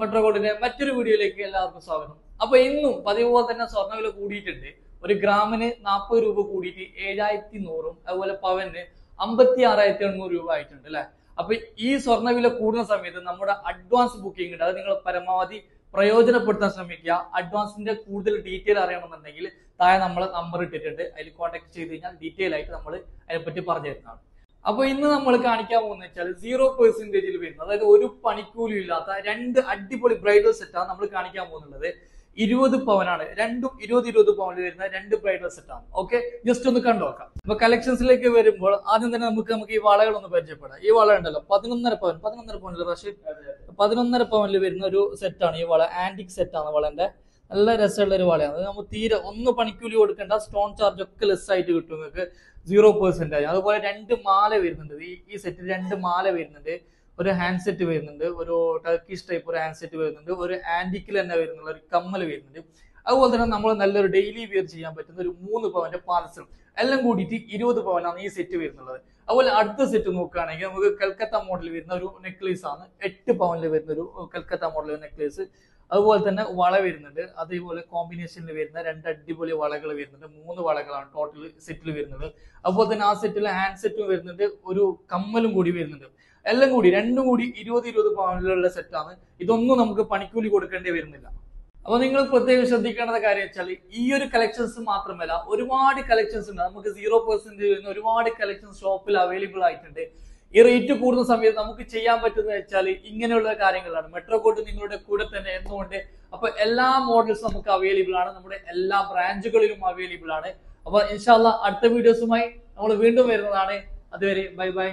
മെട്രോകോട്ടിന്റെ മറ്റൊരു വീഡിയോയിലേക്ക് എല്ലാവർക്കും സ്വാഗതം. അപ്പൊ ഇന്നും പതിവ് പോലെ തന്നെ സ്വർണവില കൂടിയിട്ടുണ്ട്. ഒരു ഗ്രാമിന് നാൽപ്പത് രൂപ കൂടിയിട്ട് ഏഴായിരത്തി നൂറും അതുപോലെ പവന് അമ്പത്തി ആറായിരത്തി എണ്ണൂറ് രൂപ ആയിട്ടുണ്ട് അല്ലെ? അപ്പൊ ഈ സ്വർണവില കൂടുന്ന സമയത്ത് നമ്മുടെ അഡ്വാൻസ് ബുക്കിംഗ് ഉണ്ട്. അത് നിങ്ങൾ പരമാവധി പ്രയോജനപ്പെടുത്താൻ ശ്രമിക്കുക. അഡ്വാൻസിന്റെ കൂടുതൽ ഡീറ്റെയിൽ അറിയണമെന്നുണ്ടെങ്കിൽ താഴെ നമ്മൾ നമ്പർ ഇട്ടിട്ടുണ്ട്. അതിൽ കോൺടാക്ട് ചെയ്ത് കഴിഞ്ഞാൽ ഡീറ്റെയിൽ ആയിട്ട് നമ്മൾ അതിനെപ്പറ്റി പറഞ്ഞു തരുന്നതാണ് അപ്പൊ ഇന്ന് നമ്മൾ കാണിക്കാൻ പോകുന്ന വെച്ചാൽ സീറോ പെർസെന്റേജിൽ വരുന്നത്. അതായത് ഒരു പണിക്കൂലി ഇല്ലാത്ത രണ്ട് അടിപൊളി ബ്രൈഡൽ സെറ്റാണ് നമ്മൾ കാണിക്കാൻ പോകുന്നത് ഇരുപത് പവനാണ്. രണ്ടും ഇരുപത് ഇരുപത് പവനിൽ വരുന്ന രണ്ട് ബ്രൈഡൽ സെറ്റാണ് ഓക്കെ ജസ്റ്റ് ഒന്ന് കണ്ടു നോക്കാം. അപ്പൊ കളക്ഷൻസിലേക്ക് വരുമ്പോൾ ആദ്യം തന്നെ നമുക്ക് നമുക്ക് ഈ വളകൾ ഒന്ന് പരിചയപ്പെടാം. ഈ വള ഉണ്ടല്ലോ പതിനൊന്നര പവൻ പതിനൊന്നര പവനിൽ പക്ഷേ പതിനൊന്നര പവനിൽ വരുന്ന ഒരു സെറ്റാണ് ഈ വള. ആന്റിക് സെറ്റാണ് വളന്റെ നല്ല രസമുള്ള ഒരു വളയാണ്. അത് നമുക്ക് തീരെ ഒന്ന് പണിക്കൂലി കൊടുക്കേണ്ട സ്റ്റോൺ ചാർജ് ഒക്കെ ലെസ് ആയിട്ട് കിട്ടും നിങ്ങൾക്ക്. സീറോ പെർസെന്റേജ് അതുപോലെ രണ്ട് മാല വരുന്നുണ്ട്. ഈ ഈ സെറ്റിൽ രണ്ട് മാല വരുന്നുണ്ട്. ഒരു ഹാൻഡ് സെറ്റ് വരുന്നുണ്ട്. ഒരു ടർക്കിഷ് ടൈപ്പ് ഒരു ഹാൻഡ് സെറ്റ് വരുന്നുണ്ട്. ഒരു ആന്റിക്കിൽ തന്നെ വരുന്നുള്ള ഒരു കമ്മൽ വരുന്നുണ്ട്. അതുപോലെ തന്നെ നമ്മൾ നല്ലൊരു ഡെയിലി വിയർ ചെയ്യാൻ പറ്റുന്ന ഒരു മൂന്ന് പവന്റെ പാർസൽ എല്ലാം കൂടിയിട്ട് ഇരുപത് പവനാണ് ഈ സെറ്റ് വരുന്നുള്ളത്. അതുപോലെ അടുത്ത സെറ്റ് നോക്കുകയാണെങ്കിൽ നമുക്ക് കൽക്കത്ത മോഡൽ വരുന്ന ഒരു നെക്ലേസ് ആണ്. എട്ട് പവനിൽ വരുന്ന ഒരു കൽക്കത്ത മോഡൽ നെക്ലേസ് അതുപോലെ തന്നെ വള വരുന്നുണ്ട്. അതേപോലെ കോമ്പിനേഷനിൽ വരുന്ന രണ്ട് അടിപൊളി വളകൾ വരുന്നുണ്ട്. മൂന്ന് വളകളാണ് ടോട്ടൽ സെറ്റിൽ വരുന്നത്. അതുപോലെ തന്നെ ആ സെറ്റിൽ ഹാൻഡ് സെറ്റും വരുന്നുണ്ട്. ഒരു കമ്മലും കൂടി വരുന്നുണ്ട്. എല്ലാം കൂടി രണ്ടും കൂടി ഇരുപത് ഇരുപത് പവനിലുള്ള സെറ്റാണ് ഇതൊന്നും നമുക്ക് പണിക്കൂലി കൊടുക്കേണ്ടി വരുന്നില്ല. അപ്പൊ നിങ്ങൾ പ്രത്യേകം ശ്രദ്ധിക്കേണ്ട കാര്യം വെച്ചാൽ ഈ ഒരു കളക്ഷൻസ് മാത്രമല്ല ഒരുപാട് കളക്ഷൻസ് ഉണ്ട്. നമുക്ക് സീറോ പെർസെന്റ് ഒരുപാട് കളക്ഷൻസ് ഷോപ്പിൽ അവൈലബിൾ ആയിട്ടുണ്ട്. ഈ റേറ്റ് കൂടുന്ന സമയത്ത് നമുക്ക് ചെയ്യാൻ പറ്റുന്നത് വെച്ചാൽ ഇങ്ങനെയുള്ള കാര്യങ്ങളാണ്. മെട്രോ കോട്ട് നിങ്ങളുടെ കൂടെ തന്നെ എന്നുകൊണ്ട് അപ്പൊ എല്ലാ മോഡൽസും നമുക്ക് അവൈലബിൾ ആണ്. നമ്മുടെ എല്ലാ ബ്രാഞ്ചുകളിലും അവൈലബിൾ ആണ്. അപ്പൊ ഇൻഷാല്ല അടുത്ത വീഡിയോസുമായി നമ്മൾ വീണ്ടും വരുന്നതാണ്. അതുവരെ ബൈ ബൈ